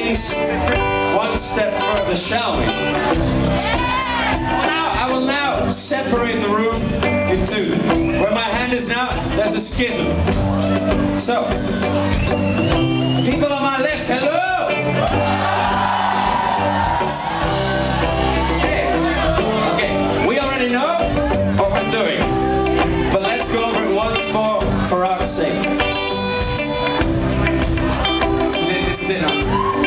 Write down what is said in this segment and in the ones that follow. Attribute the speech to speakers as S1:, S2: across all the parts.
S1: one step further, shall we? Now, I will now separate the room in two. Where my hand is now, there's a schism. So, people on my left, hello! Hey, okay, we already know what we're doing, but let's go over it once more for our sake. This this is.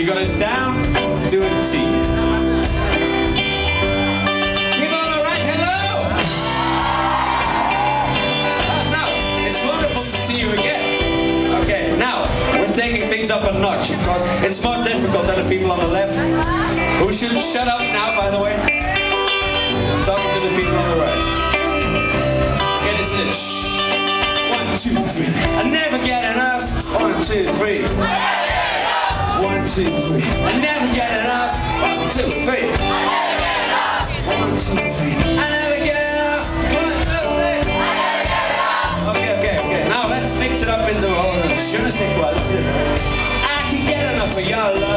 S1: You got it down to a T. Hello! Ah, now, it's wonderful to see you again. Okay, now, we're taking things up a notch, of course. It's more difficult than the people on the left. Who should shut up now, by the way? I'm talking to the people on the right. Okay, this is it. Shh. One, two, three. One, two, three. I never get enough. One, two, three. I never get enough. One, two, three. I never get enough. One, two, three. I never get enough. Okay, okay, okay. Now let's mix it up into all the shortest it was. I can get enough of your love.